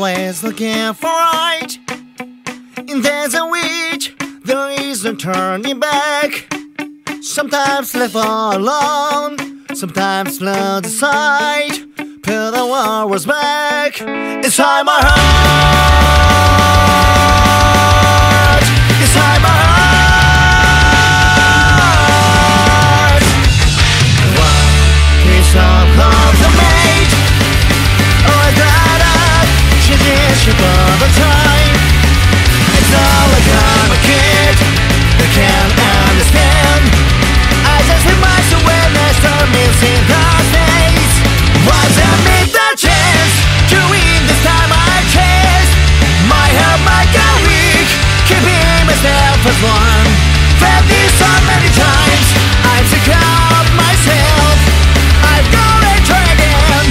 Always looking for right. In there's a witch, there is no turning back. Sometimes left alone, sometimes flood aside. Put the words back inside my heart. One. So many times, I'm sick of myself. I've got a dragon,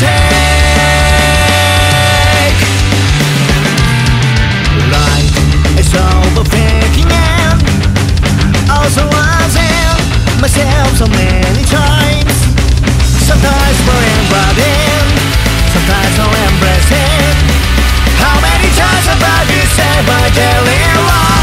take. Life is overthinking and also myself so many times. Sometimes for embodying, sometimes for embracing. Have I been saved by daily life?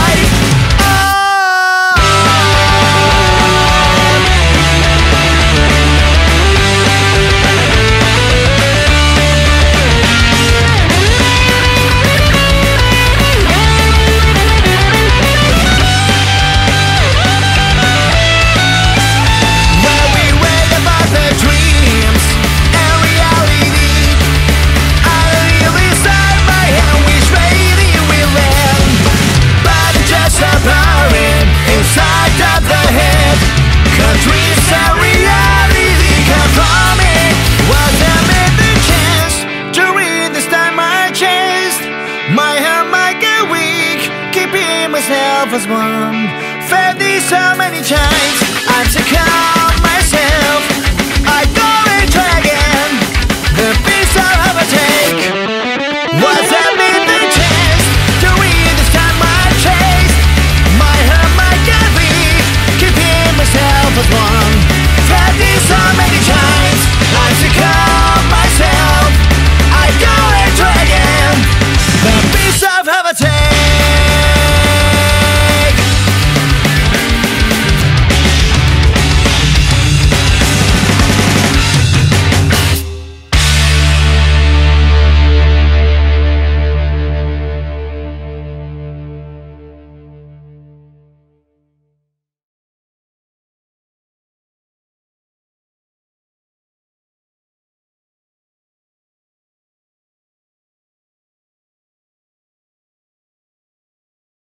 Myself as one. Felt this so many times, I'm sick of myself.